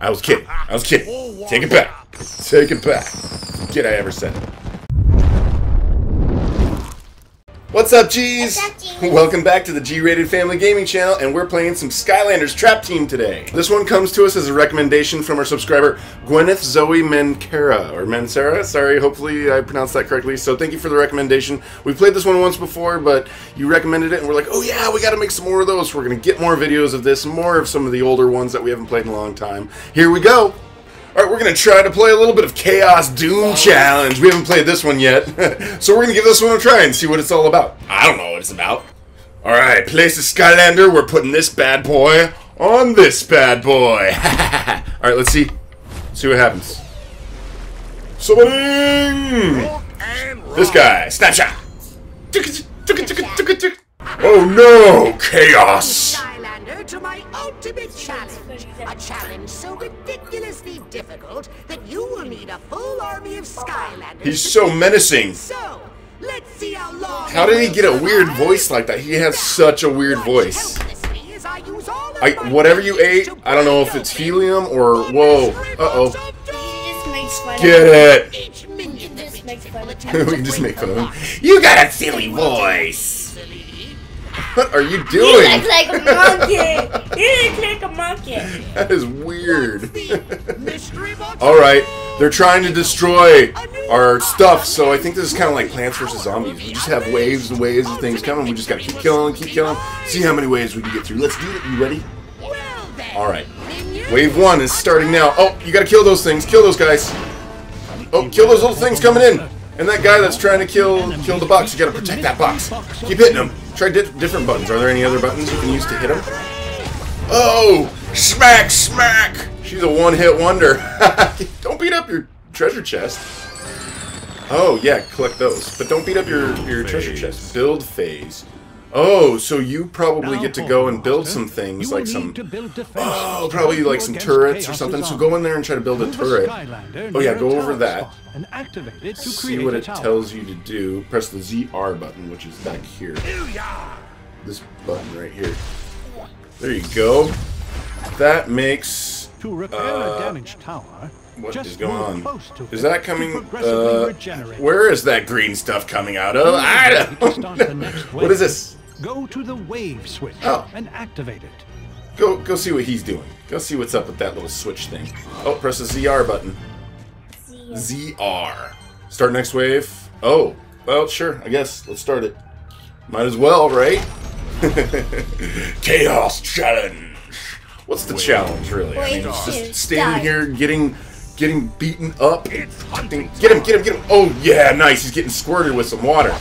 I was kidding. I was kidding. Take it back. Take it back. Forget I ever said it. What's up, G's? What's up, Gs? Welcome back to the G-Rated Family Gaming Channel, and we're playing some Skylanders Trap Team today. This one comes to us as a recommendation from our subscriber, Gwyneth Zoe Menkera, or Mensera, sorry, hopefully I pronounced that correctly, so thank you for the recommendation. We played this one once before, but you recommended it, and we're like, oh yeah, we gotta make some more of those. We're gonna get more videos of this, more of some of the older ones that we haven't played in a long time. Here we go! Alright, we're gonna try to play a little bit of Kaos Doom Challenge. We haven't played this one yet, so we're gonna give this one a try and see what it's all about. I don't know what it's about. Alright, place the Skylander. We're putting this bad boy on this bad boy. Alright, let's see. See what happens. Somebody! This guy, snapshot. Oh no, Kaos! Skylander to my ultimate challenge. A challenge so ridiculously difficult that you will need a full army of Skylanders. He's so menacing. So, let's see how long. How did he get a weird voice like that? He has such a weird voice. I use all of I, whatever you ate, I don't know if it's helium or whoa. Uh oh. box of doom. He just makes fun Get it. Each minion that just reaches makes will fun of attempt we can just make fun of him. You got a silly voice. What are you You doing? look like a monkey. You look like a monkey. That is weird. Mystery All right, they're trying to destroy our stuff, so I think this is kind of like Plants vs Zombies. We just have waves and waves of things coming. We just gotta keep killing, keep killing. See how many waves we can get through. Let's do it. You ready? All right. Wave one is starting now. Oh, you gotta kill those things. Kill those guys. Oh, kill those little things coming in. And that guy that's trying to kill kill the box. You gotta protect that box. Keep hitting them. Try di different buttons. Are there any other buttons you can use to hit them? Oh, smack, smack. She's a one-hit wonder. don't beat up your treasure chest. Oh yeah, collect those, but don't beat up your your treasure chest. Build phase. Oh, so you probably get to go and build some things like some Oh, probably like some turrets or something. So go in there and try to build a turret. Oh yeah, go over that. And activate it to See what it tells you to do. Press the ZR button, which is back here. This button right here. There you go. That makes To repair Uh, a damaged tower, what just is going on? Is that coming? Uh, where is that green stuff coming out of? I don't know. What is this? Go to the wave switch Oh. and activate it. Go go see what he's doing. Go see what's up with that little switch thing. Oh, press the ZR button. ZR. Start next wave. Oh, well, sure. I guess let's start it. Might as well, right? Kaos challenge. What's the challenge, really? I mean, it's just standing start. here getting getting beaten up. Get him, get him, get him. Oh yeah, nice. He's getting squirted with some water.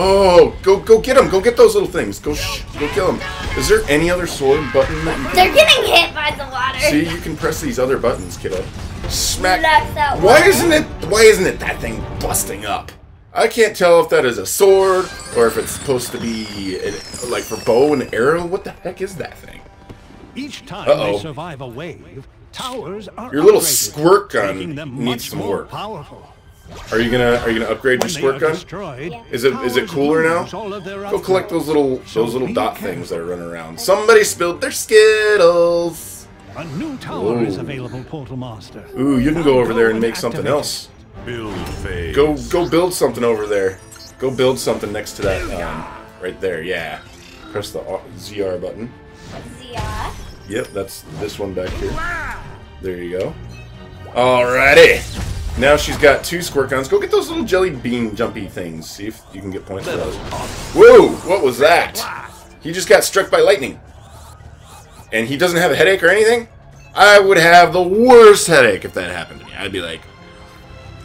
Oh, go go get him. Go get those little things. Go sh- go kill him. Is there any other sword button that you can They're getting hit by the water. See, you can press these other buttons, kiddo. Smack. That Why water. isn't it? Why isn't it that thing busting up? I can't tell if that is a sword or if it's supposed to be uh, like for bow and arrow. What the heck is that thing? Each time Uh-oh. they survive a wave, towers are Your little upgraded, squirt gun making needs some more work. Powerful. Are you gonna Are you gonna upgrade your squirt gun? Is it is it cooler now? lose all of their Go collect those little those little dot things that are running around. Somebody spilled their skittles. A new tower is available, Portal Master. Ooh, you can go over there and make something else. Build phase. Go go build something over there. Go build something next to that um, right there. Yeah. Press the ZR button. ZR. Yep, that's this one back here. There you go. Alrighty. Now she's got two squirt guns. Go get those little jelly bean jumpy things. See if you can get points for those. Whoa! What was that? He just got struck by lightning. And he doesn't have a headache or anything? I would have the worst headache if that happened to me. I'd be like,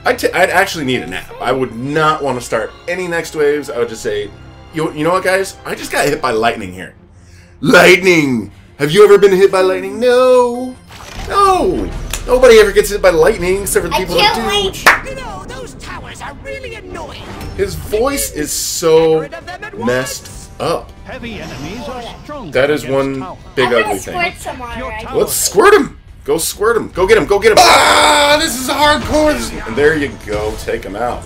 I'd, t- I'd actually need a nap. I would not want to start any next waves. I would just say, you, you know what, guys? I just got hit by lightning here. Lightning! Have you ever been hit by lightning? No! No! Nobody ever gets hit by lightning except for the people that do. wait. You know, those towers are really annoying. His voice is so messed up. Heavy enemies are strong. That is one big I'm ugly thing. squirt some on her. Let's squirt him! Go squirt him! Go get him! Go get him! Ah! This is hardcore! This is- And there you go. Take him out.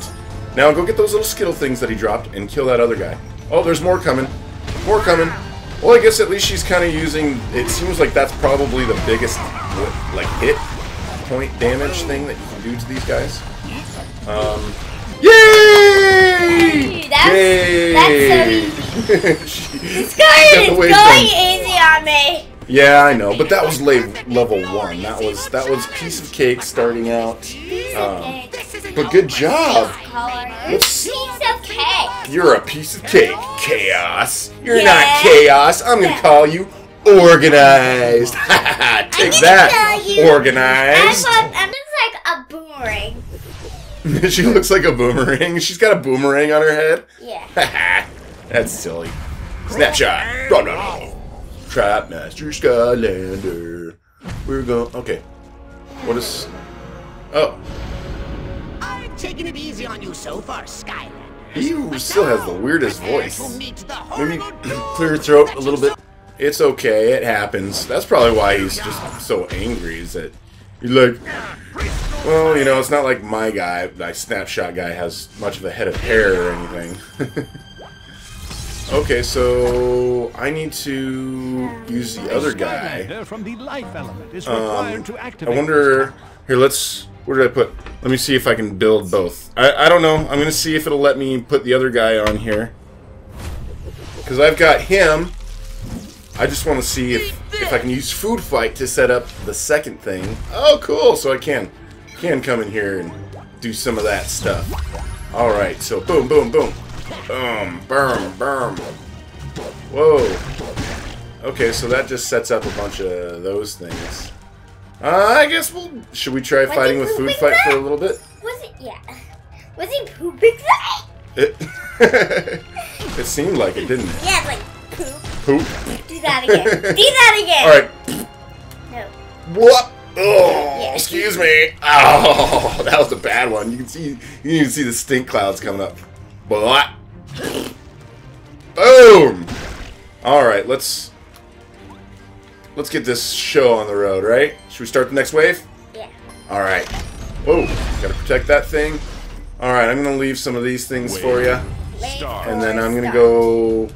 Now go get those little skittle things that he dropped and kill that other guy. Oh, there's more coming. More coming. Well, I guess at least she's kind of using. It seems like that's probably the biggest like hit point damage thing that you can do to these guys. Um, yay! Dude, that's- yay! She- This guy is going thing. easy on me. Yeah, I know, but that was la- level one. That was that was piece of cake starting out. Um, but good job. Piece of cake. You're a piece of cake, chaos. You're Yeah. not chaos. I'm gonna call you organized. Take that, organized. I'm, just like a boomerang. she looks like a boomerang. She's got a boomerang on her head. Yeah. That's silly. Snapshot. Run, run, run. Trap Master Skylander. We're going. Okay. What is? Oh, I've taken it easy on you so far, Skylander. he still has the weirdest voice. to meet Maybe clear your throat a little bit. It's okay. It happens. That's probably why he's just so angry. Is that he's like, well, you know, it's not like my guy, my snapshot guy, has much of a head of hair or anything. okay, so I need to use the other guy. From the life element is Um, required to I wonder. Here, let's. Where did I put? Let me see if I can build both. I, I don't know. I'm gonna see if it'll let me put the other guy on here. Because I've got him. I just want to see if if I can use food fight to set up the second thing. Oh, cool! So I can can come in here and do some of that stuff. All right. So boom, boom, boom, boom, boom, boom. Whoa. Okay, so that just sets up a bunch of those things. Uh, I guess we'll. Should we try Was fighting with food fight for a little bit? Was it? Yeah. Was he pooping that? It, it seemed like it, didn't it? Yeah, like poop. Poop. Do that again. Do that again. All right. No. What? Oh, Yeah. excuse me. Oh, that was a bad one. You can see, you can even see the stink clouds coming up. What? Boom. All right, let's let's get this show on the road, right? Should we start the next wave? Yeah. All right. Whoa, gotta protect that thing. All right, I'm gonna leave some of these things for you, Wait and then I'm gonna start. go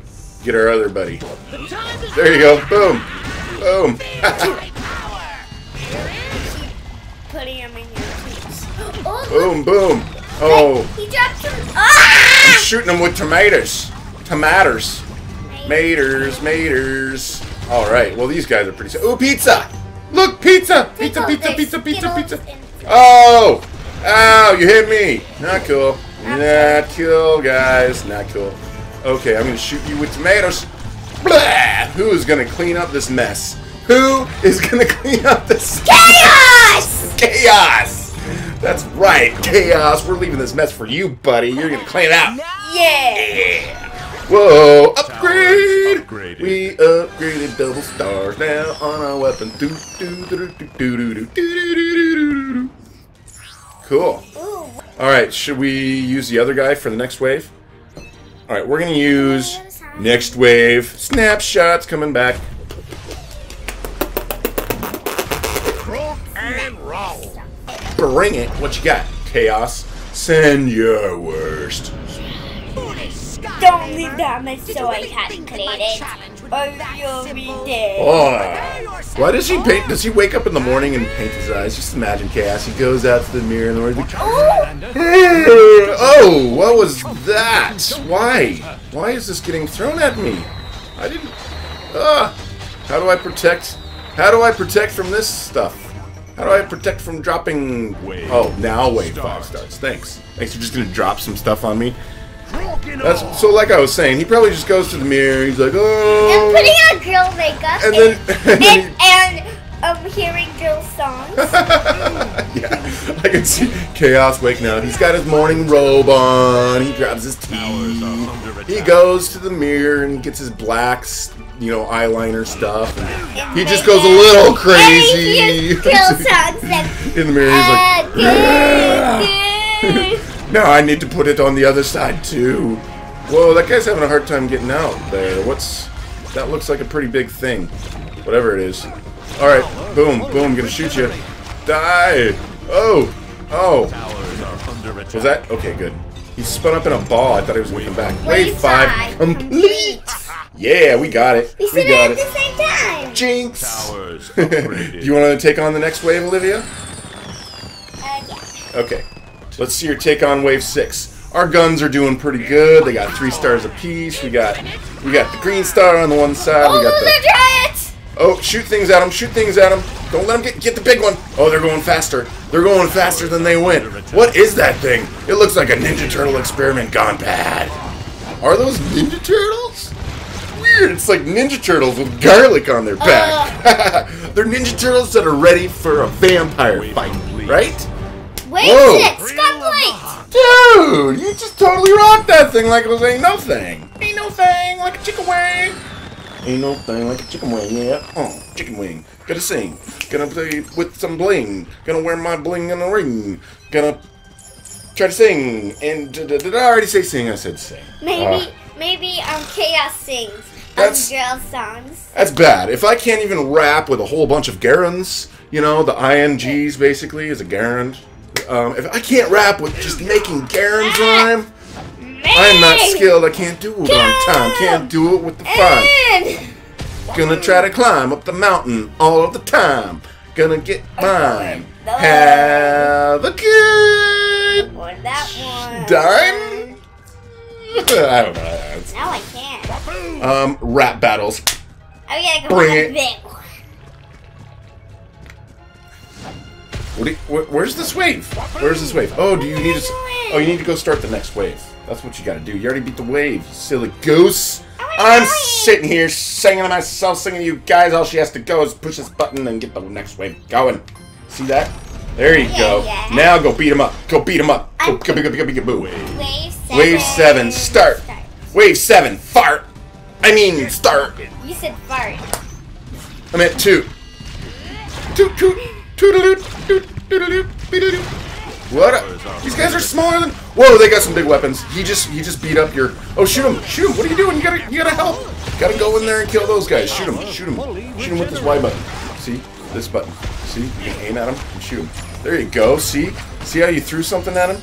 get our other buddy. There you go. Boom. Boom. Putting him in your teeth. Oh, boom. Boom. Oh, he dropped some. Ah! I'm shooting them with tomatoes. Tomatoes. Maters. Maters. All right. Well, these guys are pretty. Ooh, pizza. Look, pizza. Pizza. Pizza. Pizza. Pizza. Pizza. Oh! Ow, you hit me! Not cool. Not cool, guys. Not cool. Okay, I'm gonna shoot you with tomatoes. Blah! Who is gonna clean up this mess? Who is gonna clean up this Chaos! chaos? That's right, chaos. We're leaving this mess for you, buddy. You're gonna clean it out. Yeah. Yeah. Whoa! Upgrade! upgraded. We upgraded double stars now on our weapon. Do, do, do, do, do, do, do, do, do. Cool. Ooh. Alright, should we use the other guy for the next wave? Alright, we're gonna use next wave. Snapshots coming back. Bring it. What you got? Kaos. Send your worst. Don't leave that mess so I really can think that clean it. Challenge would Or be that you'll be dead. Oh. Why does he paint? Does he wake up in the morning and paint his eyes? Just imagine Kaos. He goes out to the mirror and the morning. he's like, Oh, what was that? Why? Why is this getting thrown at me? I didn't. Ah, how do I protect? How do I protect from this stuff? How do I protect from dropping? Wave Oh, now wave five starts. starts. Thanks. Thanks. You're just gonna drop some stuff on me. That's so. Like I was saying, he probably just goes to the mirror. He's like, oh. And putting on girl makeup And then- and then and, and um hearing girl songs. yeah, I can see Kaos waking up. He's got his morning robe on. He grabs his tea. He goes to the mirror and gets his blacks, you know, eyeliner stuff. And he just goes a little And crazy. girl songs In the mirror, he's uh, like, good, good. "No, I need to put it on the other side too." Whoa, that guy's having a hard time getting out there. What's that? Looks like a pretty big thing. Whatever it is. All right, boom, boom, gonna shoot you. Die. Oh, oh. Towers are under attack. Was that okay? Good. He spun up in a ball. I thought he was going to come back. Wave, Wave 5 complete. Yeah, we got it. We We got it at the same time. Jinx. Towers Do you want to take on the next wave, Olivia? Uh, yeah. Okay. Let's see your take on wave six. Our guns are doing pretty good. They got three stars apiece. We got we got the green star on the one side. Oh, We got those the giants! oh, shoot things at them. Shoot things at them. Don't let them get get the big one. Oh, they're going faster. They're going faster than they went. What is that thing? It looks like a Ninja Turtle experiment gone bad. Are those Ninja Turtles? Weird. It's like Ninja Turtles with garlic on their back. Uh. they're Ninja Turtles that are ready for a vampire fight, right? Wave Whoa. six, gunplate! Dude, you just totally rocked that thing like it was ain't no thing. Ain't no thing like a chicken wing. Ain't no thing like a chicken wing, yeah. Oh, chicken wing. Gonna sing. Gonna play with some bling. Gonna wear my bling in a ring. Gonna try to sing. And did, did I already say sing? I said sing. Maybe, Uh, maybe um, Kaos sings. That's- um, girl songs. that's bad. If I can't even rap with a whole bunch of gerunds, you know, the INGs basically is a Um, if I can't rap with just making gerunds rhyme, I'm not skilled. I can't do it on time. Can't do it with the fun. Gonna try to climb up the mountain all of the time. Gonna get mine. Have a good dime. I don't know. Now I can't. Um, rap battles. Oh yeah, Bring go on it. What you, wh- where's this wave? Where's this wave? Oh, do you need to? Oh, you need to go start the next wave. That's what you got to do. You already beat the wave, you silly goose. I'm sitting here singing to myself, singing to you guys. All she has to go is push this button and get the next wave going. See that? There you Yeah, go. yeah. Now go beat him up. Go beat him up. Go, go, go, go, go, go, go, boo. Wave seven. Wave seven, start. Wave seven, fart. I mean, start. You said fart. I meant two. Toot toot toot toot What? These guys are smaller than. Whoa! They got some big weapons. He just he just beat up your. Oh shoot him! Shoot him! What are you doing? You gotta you gotta help. Gotta go in there and kill those guys. Shoot him! Shoot him! Shoot him with this Y button. See this button. See you aim at him and shoot him. There you go. See see how you threw something at him.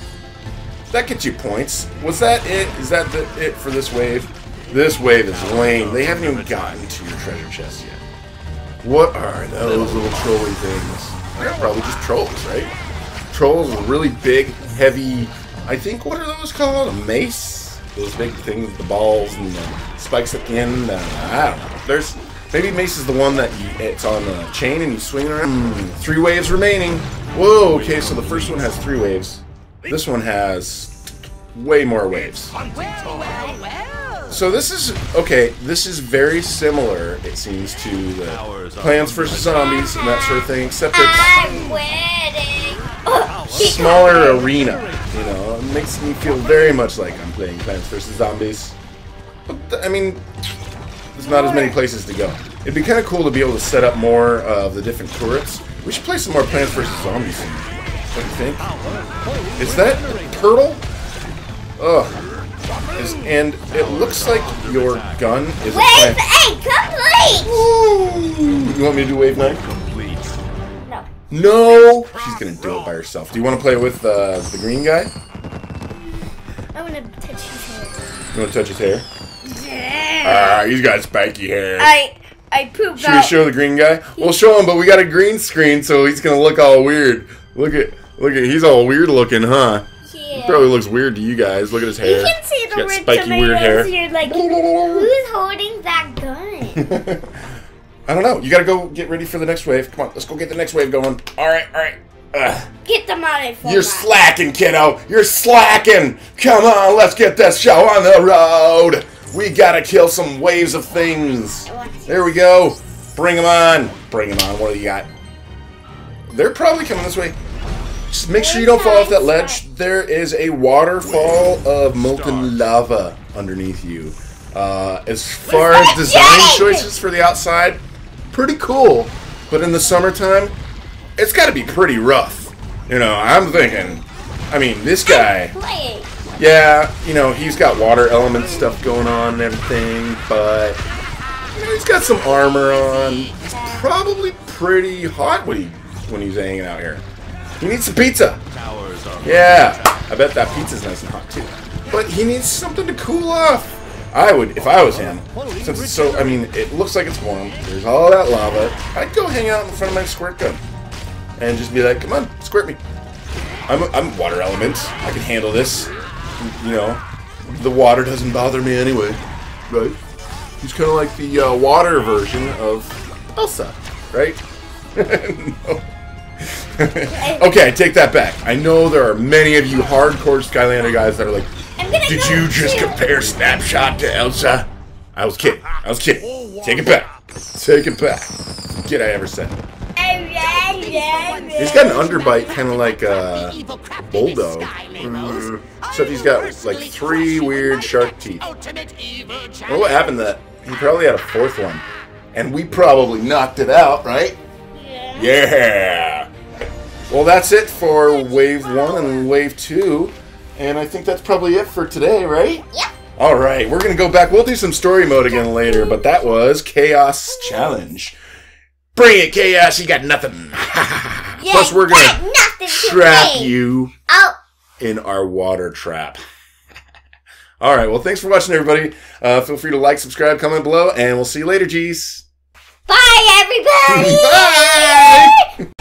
That gets you points. Was that it? Is that the, it for this wave? This wave is lame. They haven't even gotten to your treasure chest yet. What are those little trolly things? They're probably just trolls, right? Trolls are really big, heavy. I think what are those called? A mace? Those big things, the balls and the spikes at the end. Uh, I don't know. There's maybe mace is the one that you, it's on a chain and you swing it around. Hmm, three waves remaining. Whoa. Okay, so the first one has three waves. This one has way more waves. Well, well, well. So this is okay. This is very similar, it seems, to the Plants vs Zombies and that sort of thing, except it's I'm wedding. Smaller arena. You know, it makes me feel very much like I'm playing Plants vs Zombies. But th- I mean, there's not as many places to go. It'd be kind of cool to be able to set up more of the different turrets. We should play some more Plants vs Zombies. What do you think? Is that turtle? Ugh. Is, and it looks like your gun is a Wave eight complete. Ooh. You want me to do wave nine? Complete. No. No! She's gonna do it by herself. Do you want to play with uh, the green guy? I want to touch his hair. You want to touch his hair? Yeah. Ah, he's got spiky hair. I I pooped Should we out. show the green guy? We'll show him, but we got a green screen, so he's gonna look all weird. Look at, look at, he's all weird looking, huh? Yeah. Probably looks weird to you guys. Look at his hair. You can see He's the got red spiky tomatoes. weird hair. You're like, who's holding that gun? I don't know. You gotta go get ready for the next wave. Come on, let's go get the next wave going. All right, all right. Ugh. Get them out of You're slacking, kiddo. You're slacking. Come on, let's get this show on the road. We gotta kill some waves of things. There we go. Bring them on. Bring them on. What do you got? They're probably coming this way. Just make sure you don't fall off that ledge. There is a waterfall of molten lava underneath you. Uh, as far as design choices for the outside, pretty cool. But in the summertime, it's got to be pretty rough. You know, I'm thinking. I mean, this guy. Yeah, you know, he's got water element stuff going on and everything, but you know, he's got some armor on. He's probably pretty hot when he when he's hanging out here. He needs some pizza. Yeah. I bet that pizza's nice and hot too. But he needs something to cool off. I would, if I was him, since it's so, I mean, it looks like it's warm. There's all that lava. I'd go hang out in front of my squirt gun and just be like, come on, squirt me. I'm, I'm water element. I can handle this. You know, the water doesn't bother me anyway, right? He's kind of like the uh, water version of Elsa, right? no. okay, I take that back. I know there are many of you hardcore Skylander guys that are like, did you just too." compare Snapshot to Elsa? I was kidding. I was kidding. Take it back. Take it back. Forget I ever said it. He's got an underbite kind of like a bulldog. Mm, Except he's got like three weird shark teeth. Well, what happened to that? He probably had a fourth one. And we probably knocked it out, right? Yeah. Yeah! Well, that's it for Wave 1 and Wave 2. And I think that's probably it for today, right? Yep. Alright, we're gonna go back. We'll do some story mode again later, but that was Kaos Challenge. Bring it, Kaos! You got nothing! Yeah, Plus, we're gonna nothing trap you Oh, in our water trap. All right. Well, thanks for watching, everybody. Uh, feel free to like, subscribe, comment below, and we'll see you later, G's. bye, everybody. Bye.